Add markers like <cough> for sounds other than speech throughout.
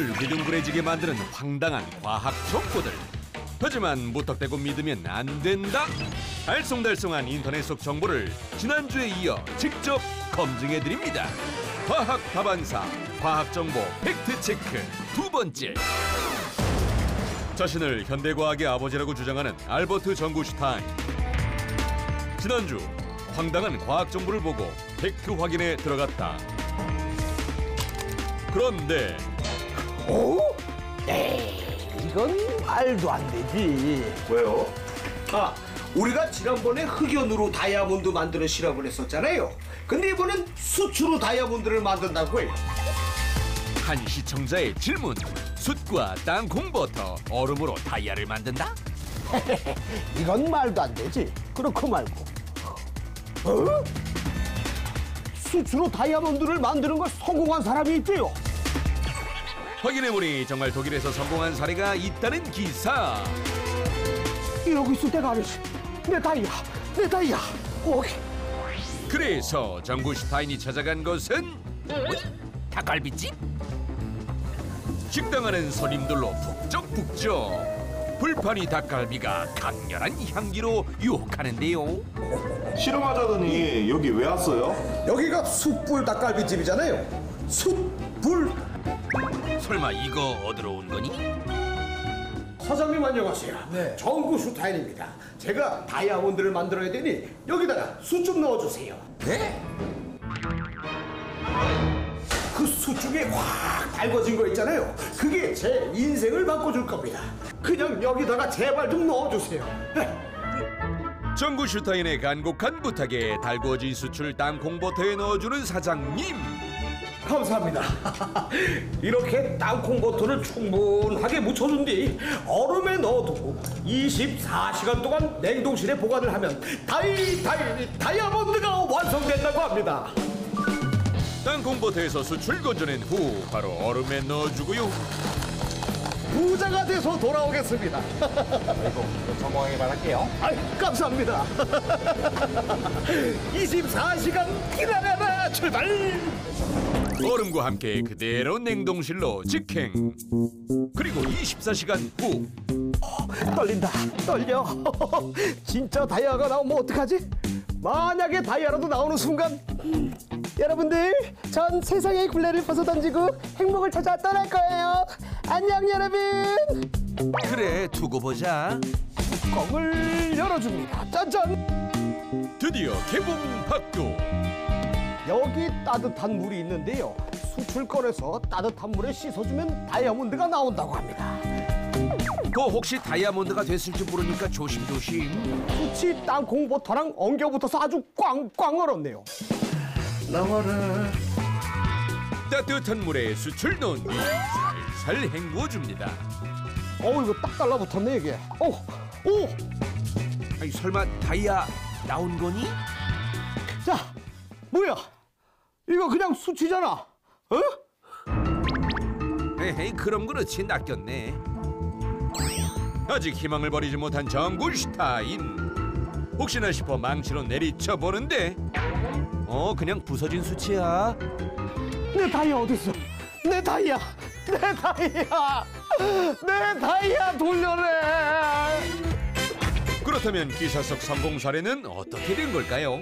눈을 휘둥그레지게 만드는 황당한 과학 정보들. 하지만 무턱대고 믿으면 안 된다. 알쏭달쏭한 인터넷 속 정보를 지난주에 이어 직접 검증해 드립니다. 과학 다반사 과학 정보 팩트 체크 두 번째. 자신을 현대과학의 아버지라고 주장하는 알버트 정구슈타인. 지난주 황당한 과학 정보를 보고 팩트 확인에 들어갔다. 그런데 오? 에이, 이건 말도 안 되지. 왜요? 아, 우리가 지난번에 흑연으로 다이아몬드 만드는 실험을 했었잖아요. 근데 이번엔 수추로 다이아몬드를 만든다고 해요. 한 시청자의 질문. 숯과 땅콩버터, 얼음으로 다이아를 만든다? <laughs> 이건 말도 안 되지. 그렇고 말고. 어? 수치로 다이아몬드를 만드는 걸 성공한 사람이 있대요. 확인해보니 정말 독일에서 성공한 사례가 있다는 기사. 이러고 있을 때가 아니지. 내 다이아, 내 다이아. 오, 그래서 정구 슈타인이 찾아간 것은 닭갈비집? 식당 안은 손님들로 북적북적. 불판이 닭갈비가 강렬한 향기로 유혹하는데요. 실험하자더니 여기 왜 왔어요? 여기가 숯불 닭갈비집이잖아요. 숯불. 설마 이거 얻으러 온 거니? 사장님 안녕하세요. 네. 정구 슈타인입니다. 제가 다이아몬드를 만들어야 되니 여기다가 숯좀 넣어주세요. 네? 그숯 중에 확 달궈진 거 있잖아요. 그게 제 인생을 바꿔줄 겁니다. 그냥 여기다가 제발 좀 넣어주세요. 네. 정구 슈타인의 간곡한 부탁에 달구어진 수출 땅콩버터에 넣어주는 사장님. 감사합니다. <laughs> 이렇게 땅콩 버터를 충분하게 묻혀준 뒤 얼음에 넣어두고 24시간 동안 냉동실에 보관을 하면 다이 다이 다이아몬드가 완성된다고 합니다. 땅콩버터에서 수출 건져낸 후 바로 얼음에 넣어주고요. 부자가 돼서 돌아오겠습니다. <laughs> 성공하게 바랄게요. 아이, 감사합니다. <laughs> 24시간 기다려라 출발. 얼음과 함께 그대로 냉동실로 직행. 그리고 24시간 후 떨린다. 떨려. <laughs> 진짜 다이아가 나오면 어떡하지? 만약에 다이아라도 나오는 순간 여러분들 전 세상의 굴레를 벗어던지고 행복을 찾아 떠날 거예요. 안녕 여러분. 그래 두고 보자. 뚜껑을 열어줍니다. 짠짠. 드디어 개봉 박도. 여기 따뜻한 물이 있는데요. 수출 꺼내서 따뜻한 물에 씻어주면 다이아몬드가 나온다고 합니다. 그 혹시 다이아몬드가 됐을지 모르니까 조심조심. 수치 땅콩 버터랑 엉겨붙어서 아주 꽝꽝 얼었네요. 나와라. 따뜻한 물에 수출 넣은 뒤 살살 헹구어줍니다. 어우 이거 딱 달라붙었네 이게. 오, 오. 아니 설마 다이아 나온 거니? 자, 뭐야? 이거 그냥 수치잖아. 어? 에헤이 그럼 그렇지 낚였네. 아직 희망을 버리지 못한 정굴슈타인. 혹시나 싶어 망치로 내리쳐 보는데, 어 그냥 부서진 수치야. 내 다이아 어디 있어? 내 다이아, 내 다이아, 내 다이아 돌려내. 그렇다면 기사 속 성공 사례는 어떻게 된 걸까요?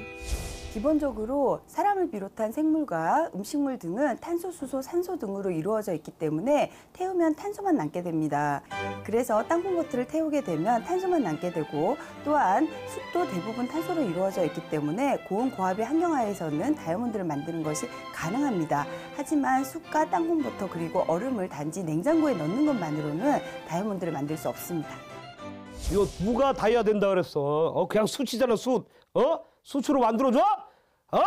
기본적으로 사람을 비롯한 생물과 음식물 등은 탄소, 수소, 산소 등으로 이루어져 있기 때문에 태우면 탄소만 남게 됩니다. 그래서 땅콩버터를 태우게 되면 탄소만 남게 되고 또한 숯도 대부분 탄소로 이루어져 있기 때문에 고온 고압의 환경하에서는 다이아몬드를 만드는 것이 가능합니다. 하지만 숯과 땅콩버터 그리고 얼음을 단지 냉장고에 넣는 것만으로는 다이아몬드를 만들 수 없습니다. 이거 누가 다이아 된다 그랬어? 어 그냥 수치잖아 수. 어? 수치로 만들어줘? 어?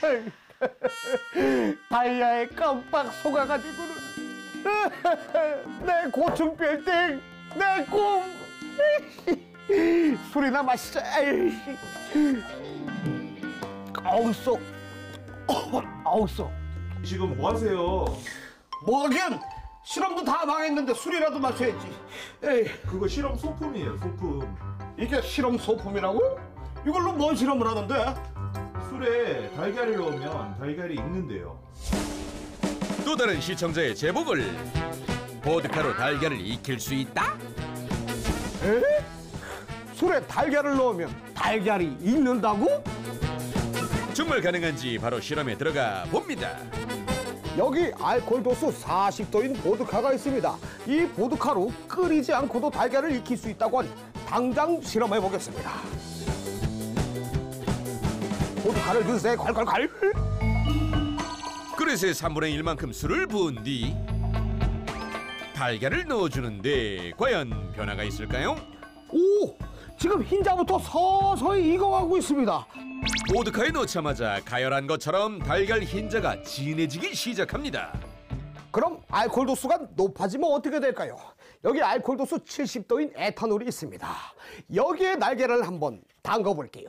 <laughs> 다이아에 깜빡 속아가지고는 내 고충 빌딩 내 꿈 <laughs> 술이나 마시자. 아우 쏘 <coughs> 아우 쏘 지금 뭐 하세요? 뭐하긴 실험도 다 망했는데 술이라도 마셔야지. 에이, 그거 실험 소품이에요, 소품. 이게 실험 소품이라고? 이걸로 뭔 실험을 하는데? 술 술에 달걀을 넣으면 달걀이 익는데요. 또 다른 시청자의 제보글 보드카로 달걀을 익힐 수 있다? 에? 술에 달걀을 넣으면 달걀이 익는다고? 정말 가능한지 바로 실험에 들어가 봅니다. 여기 알코올 도수 40도인 보드카가 있습니다. 이 보드카로 끓이지 않고도 달걀을 익힐 수 있다고 하니 당장 실험해 보겠습니다. 보드카를 넣으세요. 콸콸콸. 그릇에 3분의 1만큼 술을 부은 뒤 달걀을 넣어주는데 과연 변화가 있을까요? 오! 지금 흰자부터 서서히 익어가고 있습니다. 보드카에 넣자마자 가열한 것처럼 달걀 흰자가 진해지기 시작합니다. 그럼 알코올 도수가 높아지면 어떻게 될까요? 여기 알코올 도수 70도인 에탄올이 있습니다. 여기에 날개를 한번 담가 볼게요.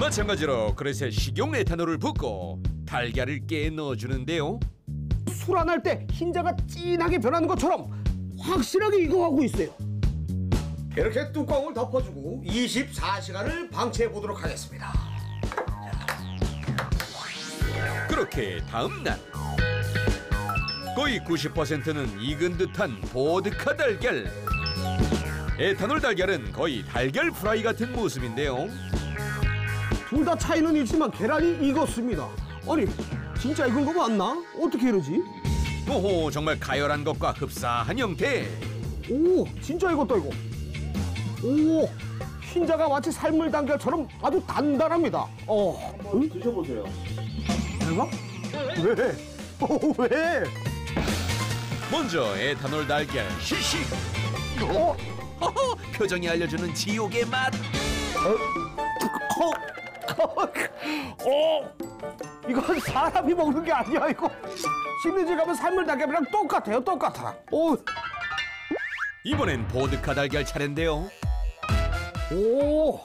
마찬가지로 그릇에 식용 에탄올을 붓고 달걀을 깨 넣어주는데요. 술안할 때 흰자가 진하게 변하는 것처럼 확실하게 익어가고 있어요. 이렇게 뚜껑을 덮어주고 24시간을 방치해 보도록 하겠습니다. 그렇게 다음 날 거의 90%는 익은 듯한 보드카 달걀. 에탄올 달걀은 거의 달걀 프라이 같은 모습인데요. 둘 다 차이는 있지만 계란이 익었습니다. 아니 진짜 익은 거 맞나? 어떻게 이러지? 오호 정말 가열한 것과 흡사한 형태. 오 진짜 익었다 이거. 오 흰자가 마치 삶을 달걀처럼 아주 단단합니다. 어 응? 드셔보세요. 내가? 왜? 어, 왜? 먼저 에탄올 달걀 시식. 어? 허허 표정이 알려주는 지옥의 맛. 어? 이건 사람이 먹는 게 아니야 이거 심리지 가면 삶을 달걀이랑 똑같아요 똑같아 오, 이번엔 보드카 달걀 차례인데요. 오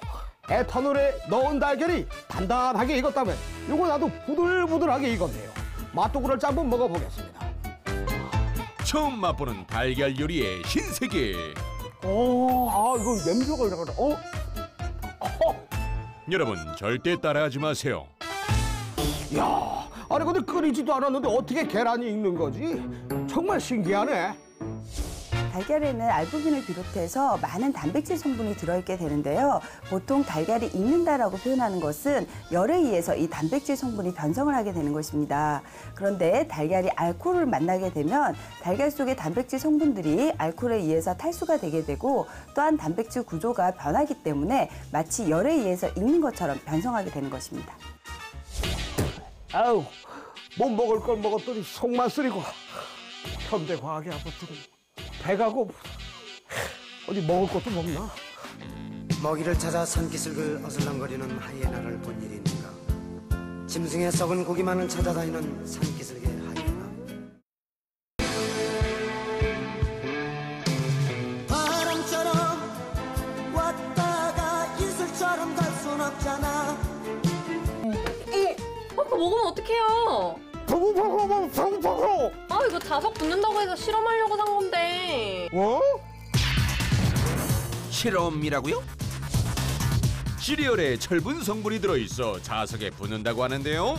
에탄올에 넣은 달걀이 단단하게 익었다면 이거 나도 부들부들하게 익었네요 맛도 그럴지 한번 먹어보겠습니다 처음 맛보는 달걀 요리의 신세계. 오, 아 이거 냄새가 이러다 어? 여러분 절대 따라하지 마세요. 야 아니 근데 끓이지도 않았는데 어떻게 계란이 익는 거지? 정말 신기하네 달걀에는 알부민을 비롯해서 많은 단백질 성분이 들어있게 되는데요. 보통 달걀이 익는다라고 표현하는 것은 열에 의해서 이 단백질 성분이 변성을 하게 되는 것입니다. 그런데 달걀이 알코올을 만나게 되면 달걀 속의 단백질 성분들이 알코올에 의해서 탈수가 되게 되고 또한 단백질 구조가 변하기 때문에 마치 열에 의해서 익는 것처럼 변성하게 되는 것입니다. 아우 못 먹을 걸 먹었더니 속만 쓰리고 현대 과학의 아버지는 배가 고프 어디 먹을 것도 먹나? 먹이를 찾아 산기슭을 어슬렁거리는 하이에나를 본 일이 있는가 짐승의 썩은 고기만을 찾아다니는 산기슭의 하이에나 바람처럼 왔다가 이슬처럼 갈 순 없잖아 어, 그거 먹으면 어떡해요? 버구버구 버구버구 아, 이거 자석 붙는다고 해서 실험하려고 산 건데. 어? 실험이라고요? 시리얼에 철분 성분이 들어있어 자석에 붙는다고 하는데요.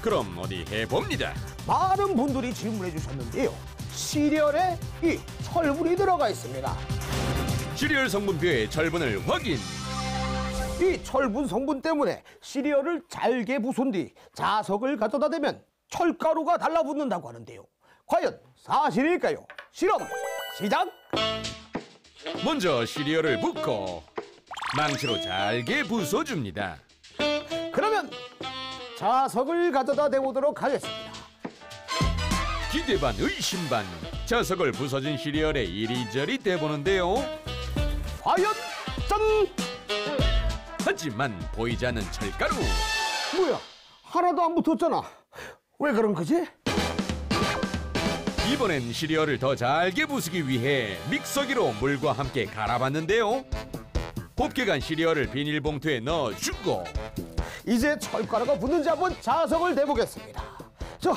그럼 어디 해봅니다. 많은 분들이 질문해 주셨는데요 시리얼에 이 철분이 들어가 있습니다 시리얼 성분표에 철분을 확인. 이 철분 성분 때문에 시리얼을 잘게 부순 뒤 자석을 가져다 대면 철가루가 달라붙는다고 하는데요 과연 사실일까요? 실험 시작! 먼저 시리얼을 붓고 망치로 잘게 부숴줍니다. 그러면 자석을 가져다 대보도록 하겠습니다. 기대 반 의심 반 자석을 부서진 시리얼에 이리저리 대보는데요. 과연 짠! 하지만 보이지 않는 철가루. 뭐야? 하나도 안 붙었잖아. 왜 그런 거지? 이번엔 시리얼을 더 잘게 부수기 위해 믹서기로 물과 함께 갈아봤는데요. 곱게 간 시리얼을 비닐봉투에 넣어주고 이제 철가루가 붙는지 한번 자석을 대보겠습니다. 자,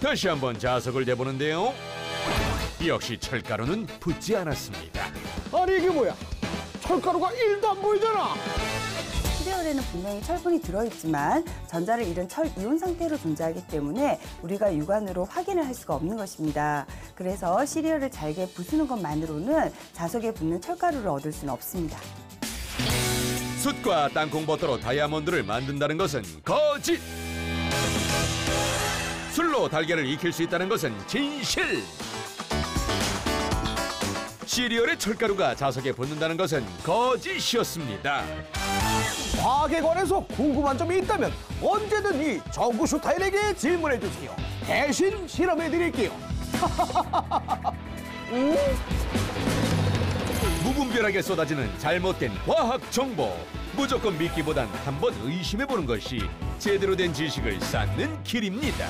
다시 한번 자석을 대보는데요. 역시 철가루는 붙지 않았습니다. 아니 이게 뭐야? 철가루가 일도안 보이잖아. 시리얼에는 분명히 철분이 들어있지만 전자를 잃은 철 이온 상태로 존재하기 때문에 우리가 육안으로 확인을 할 수가 없는 것입니다. 그래서 시리얼을 잘게 부수는 것만으로는 자석에 붙는 철가루를 얻을 수는 없습니다. 숯과 땅콩버터로 다이아몬드를 만든다는 것은 거짓! 술로 달걀을 익힐 수 있다는 것은 진실! 시리얼의 철가루가 자석에 붙는다는 것은 거짓이었습니다. 과학에 관해서 궁금한 점이 있다면 언제든 이 정구 슈 타일에게 질문해 주세요. 대신 실험해 드릴게요. <laughs> 무분별하게 쏟아지는 잘못된 과학 정보. 무조건 믿기보단 한번 의심해 보는 것이 제대로 된 지식을 쌓는 길입니다.